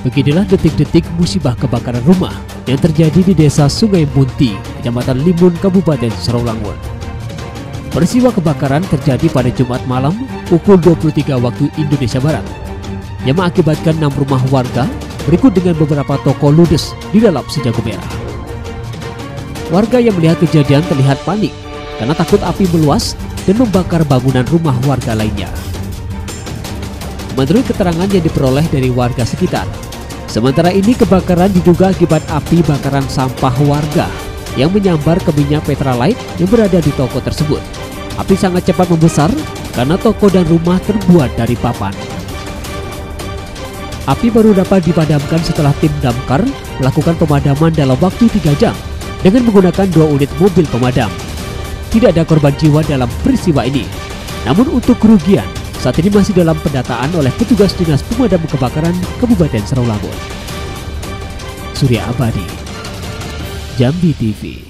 Beginilah detik-detik musibah kebakaran rumah yang terjadi di desa Sungai Munti, Kecamatan Limun, Kabupaten Sarawangun. Peristiwa kebakaran terjadi pada Jumat malam pukul 23 waktu Indonesia Barat yang mengakibatkan enam rumah warga berikut dengan beberapa toko ludes di dalam sejago merah. Warga yang melihat kejadian terlihat panik karena takut api meluas dan membakar bangunan rumah warga lainnya. Menurut keterangan yang diperoleh dari warga sekitar, Sementara ini kebakaran diduga akibat api bakaran sampah warga yang menyambar ke minyak petralite yang berada di toko tersebut. Api sangat cepat membesar karena toko dan rumah terbuat dari papan. Api baru dapat dipadamkan setelah tim damkar melakukan pemadaman dalam waktu 3 jam dengan menggunakan dua unit mobil pemadam. Tidak ada korban jiwa dalam peristiwa ini. Namun untuk kerugian saat ini masih dalam pendataan oleh petugas Dinas Pemadam Kebakaran Kabupaten Sarawangun. Surya Abadi, Jambi TV.